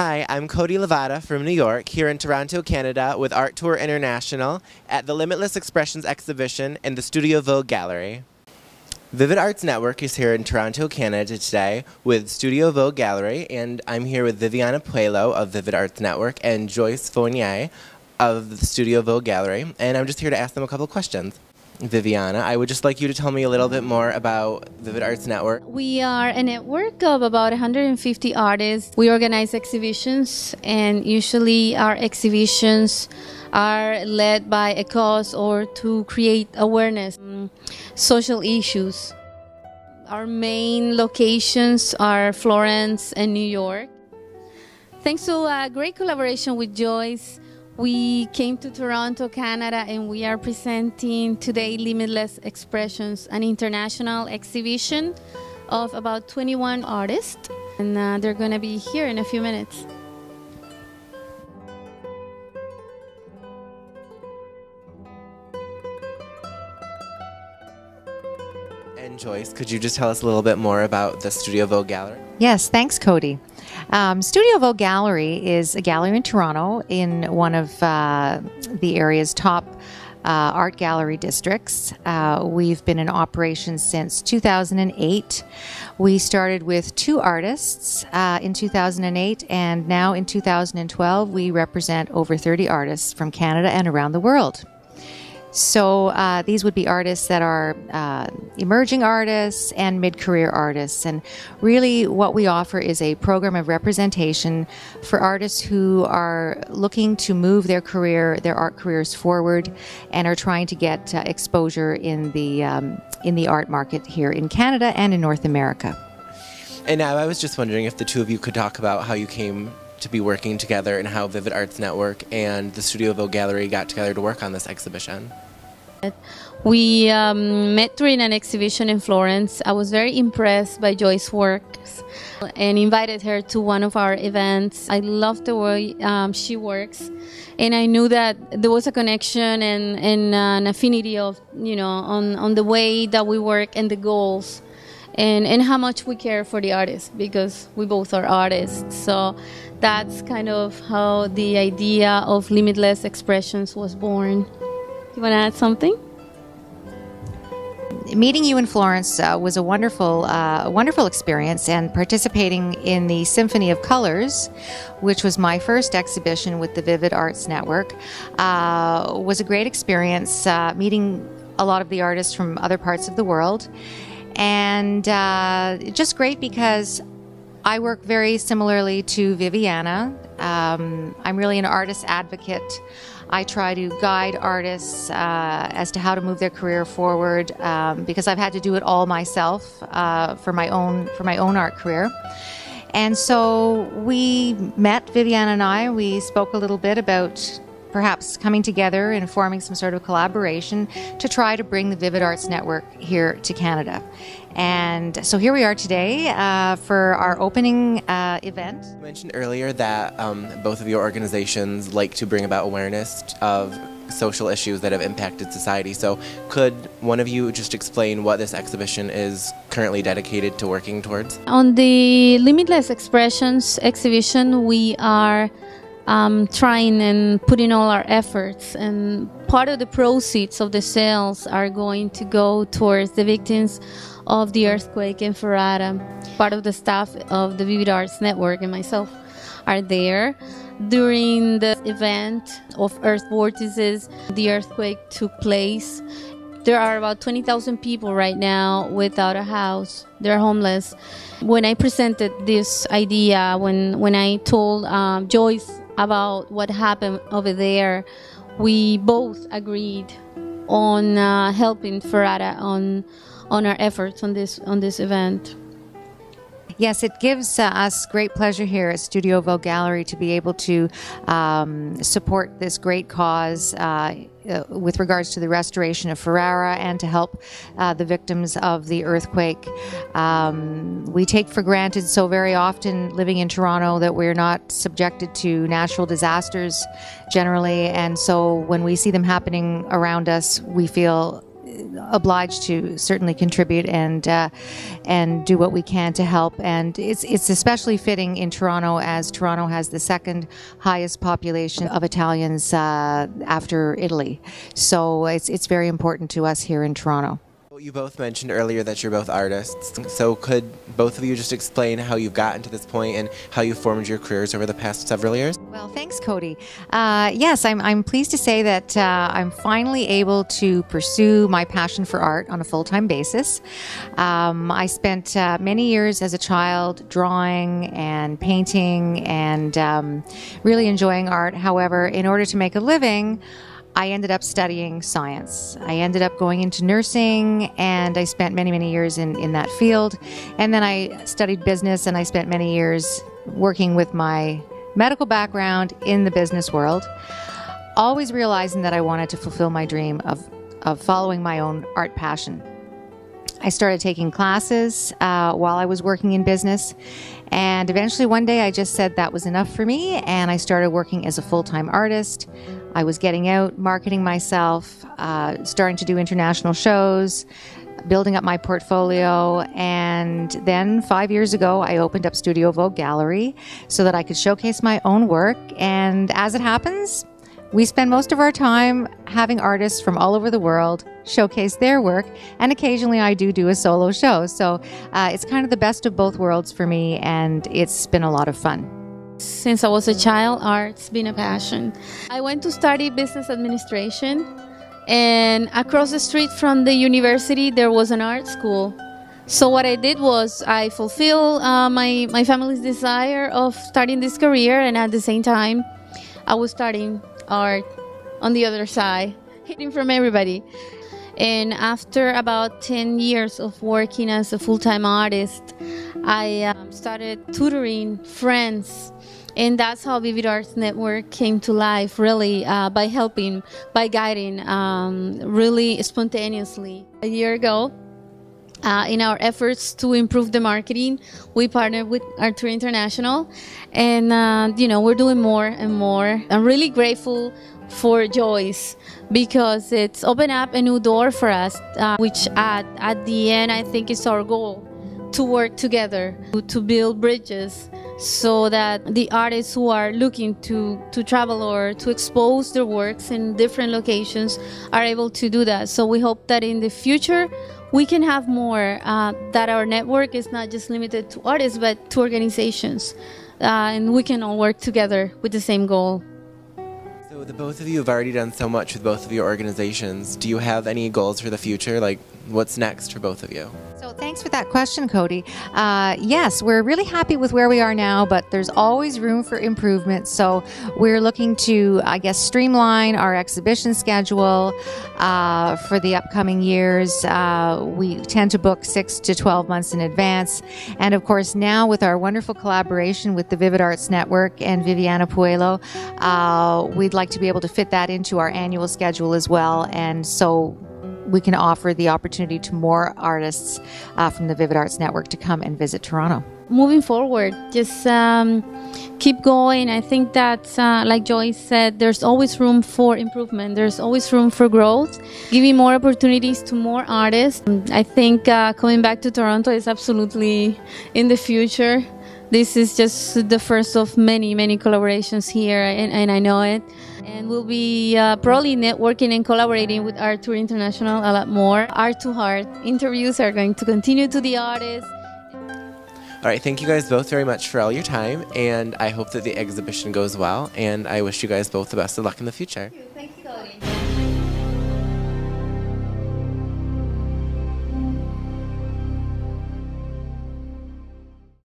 Hi, I'm Cody Levada from New York, here in Toronto, Canada, with Art Tour International at the Limitless Expressions exhibition in the Studio Vogue Gallery. Vivid Arts Network is here in Toronto, Canada today with Studio Vogue Gallery, and I'm here with Viviana Puello of Vivid Arts Network and Joyce Fournier of the Studio Vogue Gallery, and I'm just here to ask them a couple questions. Viviana, I would just like you to tell me a little bit more about Vivid Arts Network. We are a network of about 150 artists. We organize exhibitions, and usually our exhibitions are led by a cause or to create awareness, um, social issues. Our main locations are Florence and New York. Thanks to a great collaboration with Joyce, we came to Toronto, Canada, and we are presenting today Limitless Expressions, an international exhibition of about 21 artists. And uh, they're going to be here in a few minutes. And Joyce, could you just tell us a little bit more about the Studio Vogue Gallery? Yes, thanks, Cody. Um, Studio Vogue Gallery is a gallery in Toronto in one of uh, the area's top uh, art gallery districts. Uh, we've been in operation since 2008. We started with two artists uh, in 2008, and now in 2012, we represent over 30 artists from Canada and around the world. So uh, these would be artists that are uh, emerging artists and mid career artists. And really, what we offer is a program of representation for artists who are looking to move their career, their art careers forward, and are trying to get uh, exposure in the, um, in the art market here in Canada and in North America. And now I was just wondering if the two of you could talk about how you came to be working together and how Vivid Arts Network and the Studio Vogue Gallery got together to work on this exhibition. We um, met during an exhibition in Florence. I was very impressed by Joyce's works and invited her to one of our events. I love the way um, she works, and I knew that there was a connection and, and an affinity of you know on, on the way that we work and the goals. And, and how much we care for the artist because we both are artists. So that's kind of how the idea of limitless expressions was born. You want to add something? meeting you in Florence uh, was a wonderful, uh, wonderful experience, and participating in the Symphony of Colors, which was my first exhibition with the Vivid Arts Network, uh, was a great experience. Uh, meeting a lot of the artists from other parts of the world, and uh, just great because I work very similarly to Viviana. Um, I'm really an artist advocate. I try to guide artists uh, as to how to move their career forward um, because I've had to do it all myself uh, for my own for my own art career. And so we met, Viviana and I. We spoke a little bit about perhaps coming together and forming some sort of collaboration to try to bring the Vivid Arts Network here to Canada. And so here we are today uh, for our opening uh, event. You mentioned earlier that um, both of your organizations like to bring about awareness of social issues that have impacted society. So, could one of you just explain what this exhibition is currently dedicated to working towards? On the Limitless Expressions exhibition, we are um, trying and putting all our efforts. And part of the proceeds of the sales are going to go towards the victims of the earthquake in Ferrara. Part of the staff of the Vivid Arts Network and myself are there. During the event of Earth Vortices, the earthquake took place. There are about 20,000 people right now without a house. They're homeless. When I presented this idea, when, when I told um, Joyce about what happened over there, we both agreed on uh, helping Ferrara on on our efforts on this on this event. Yes, it gives uh, us great pleasure here at Studio Vogue Gallery to be able to um, support this great cause. Uh, uh, with regards to the restoration of Ferrara and to help uh, the victims of the earthquake. Um, we take for granted so very often living in Toronto that we're not subjected to natural disasters generally, and so when we see them happening around us, we feel obliged to certainly contribute and uh, and do what we can to help. And it's it's especially fitting in Toronto as Toronto has the second highest population of Italians uh, after Italy. So it's it's very important to us here in Toronto. You both mentioned earlier that you're both artists, so could both of you just explain how you've gotten to this point and how you formed your careers over the past several years? Thanks, Cody. Uh, yes, I'm, I'm pleased to say that uh, I'm finally able to pursue my passion for art on a full time basis. Um, I spent uh, many years as a child drawing and painting and um, really enjoying art. However, in order to make a living, I ended up studying science. I ended up going into nursing and I spent many, many years in, in that field. And then I studied business and I spent many years working with my medical background in the business world, always realizing that I wanted to fulfill my dream of, of following my own art passion. I started taking classes uh, while I was working in business. And eventually, one day, I just said that was enough for me. And I started working as a full time artist. I was getting out, marketing myself, uh, starting to do international shows, building up my portfolio. And then five years ago, I opened up Studio Vogue Gallery so that I could showcase my own work. And as it happens, we spend most of our time having artists from all over the world showcase their work, and occasionally I do do a solo show. So uh, it's kind of the best of both worlds for me, and it's been a lot of fun. Since I was a child, art's been a passion. I went to study business administration, and across the street from the university, there was an art school. So what I did was I fulfilled uh, my my family's desire of starting this career, and at the same time, I was studying art on the other side, hidden from everybody. And after about 10 years of working as a full time artist, I um, started tutoring friends. And that's how Vivid Arts Network came to life, really, uh, by helping, by guiding, um, really spontaneously. A year ago, uh, in our efforts to improve the marketing, we partnered with Art Tour International, and uh, you know we're doing more and more. I'm really grateful for Joyce because it's opened up a new door for us, uh, which at at the end I think is our goal to work together to build bridges so that the artists who are looking to, to travel or to expose their works in different locations are able to do that. So we hope that in the future we can have more, uh, that our network is not just limited to artists but to organizations. Uh, and we can all work together with the same goal. So the both of you have already done so much with both of your organizations. Do you have any goals for the future? Like what's next for both of you? So thanks for that question, Cody. Uh, yes, we're really happy with where we are now, but there's always room for improvement. So we're looking to, I guess, streamline our exhibition schedule uh, for the upcoming years. Uh, we tend to book six to 12 months in advance. And of course, now with our wonderful collaboration with the Vivid Arts Network and Viviana Puello, uh, we'd like to be able to fit that into our annual schedule as well. And so we can offer the opportunity to more artists uh, from the Vivid Arts Network to come and visit Toronto. Moving forward, just um, keep going. I think that, uh, like Joyce said, there's always room for improvement. There's always room for growth. Giving more opportunities to more artists. I think uh, coming back to Toronto is absolutely in the future. This is just the first of many, many collaborations here, and, and I know it. And we'll be uh, probably networking and collaborating with Art Tour International a lot more. Art to Heart interviews are going to continue to the artists. All right, thank you guys both very much for all your time, and I hope that the exhibition goes well, and I wish you guys both the best of luck in the future. Thank you, Cody.